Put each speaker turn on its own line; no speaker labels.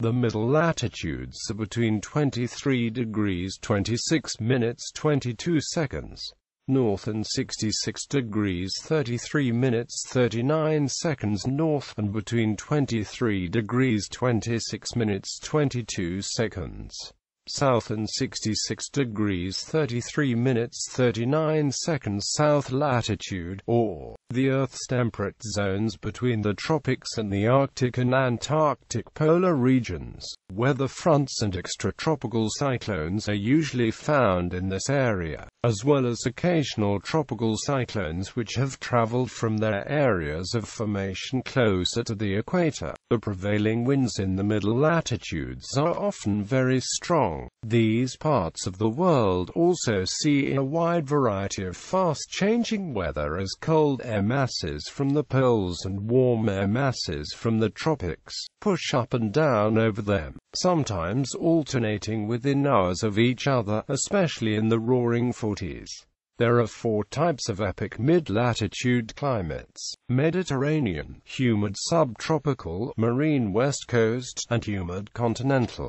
The middle latitudes are between 23 degrees 26 minutes 22 seconds north and 66 degrees 33 minutes 39 seconds north and between 23 degrees 26 minutes 22 seconds south and 66 degrees 33 minutes 39 seconds south latitude, or the Earth's temperate zones between the tropics and the Arctic and Antarctic polar regions. Weather fronts and extratropical cyclones are usually found in this area, as well as occasional tropical cyclones which have traveled from their areas of formation closer to the equator. The prevailing winds in the middle latitudes are often very strong. These parts of the world also see a wide variety of fast-changing weather as cold air masses from the poles and warm air masses from the tropics push up and down over them, sometimes alternating within hours of each other, especially in the roaring 40s. There are four types of epic mid-latitude climates, Mediterranean, humid subtropical, marine west coast, and humid continental.